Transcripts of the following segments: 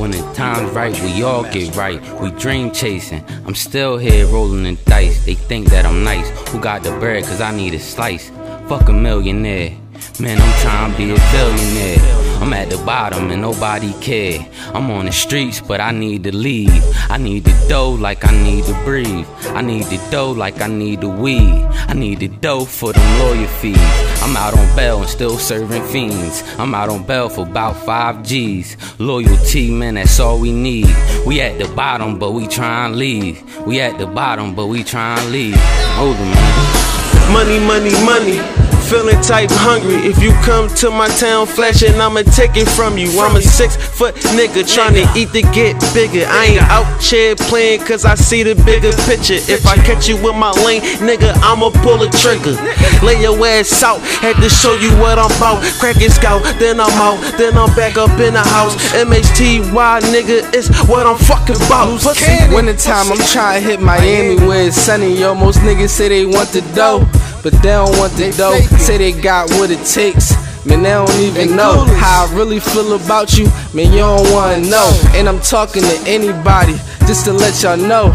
When the time's right, we all get right. We dream chasing. I'm still here rolling the dice. They think that I'm nice. Who got the bread? Cause I need a slice. Fuck a millionaire. Man, I'm trying to be a billionaire. I'm at the bottom and nobody care. I'm on the streets, but I need to leave. I need the dough like I need to breathe. I need the dough like I need the weed. I need the dough for them lawyer fees. I'm out on bail and still serving fiends. I'm out on bail for about 5 G's. Loyalty, man, that's all we need. We at the bottom, but we try and leave. We at the bottom, but we try and leave. Man. Money, money, money feeling type hungry. If you come to my town flashing, I'ma take it from you. I'm a six foot nigga trying to eat to get bigger. I ain't out here playing cause I see the bigger picture. If I catch you with my lane, nigga, I'ma pull a trigger. Lay your ass out, had to show you what I'm about. Crack it scout, then I'm out, then I'm back up in the house. MHTY, nigga, it's what I'm fucking about. Winter time, I'm trying to hit Miami where it's sunny. Yo, most niggas say they want the dough but they don't want the dough. Say they got what it takes. Man, they don't even know how I really feel about you. Man, you don't wanna know. And I'm talking to anybody just to let y'all know.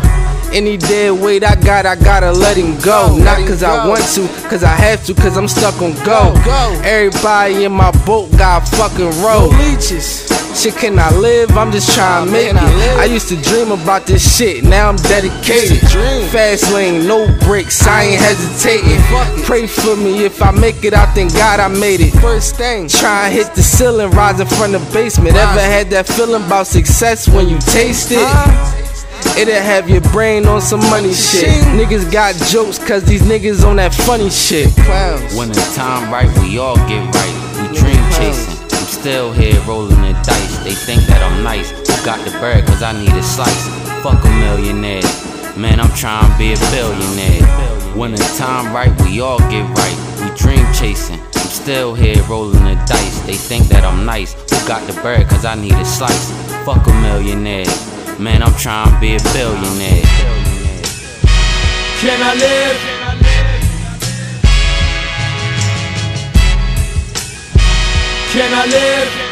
Any dead weight I got, I gotta let him go. Not cause I want to, cause I have to, cause I'm stuck on go. Everybody in my boat got fucking roll. Shit, can I live? I'm just trying to make it. I used to dream about this shit, now I'm dedicated. Fast lane, no brakes, I ain't hesitating. Pray for me if I make it, I thank God I made it. First thing, try and hit the ceiling, rising from the basement. Ever had that feeling about success when you taste it? It'll have your brain on some money shit. Niggas got jokes cause these niggas on that funny shit. When the time right, we all get right. We dream chasing. I'm still here rolling the dice. They think that I'm nice. Who got the bread cause I need a slice? Fuck a millionaire. Man, I'm trying to be a billionaire. When the time right, we all get right. We dream chasing. I'm still here rolling the dice. They think that I'm nice. Who got the bread cause I need a slice? Fuck a millionaire. Man, I'm trying to be a billionaire. Can I live? Can I live?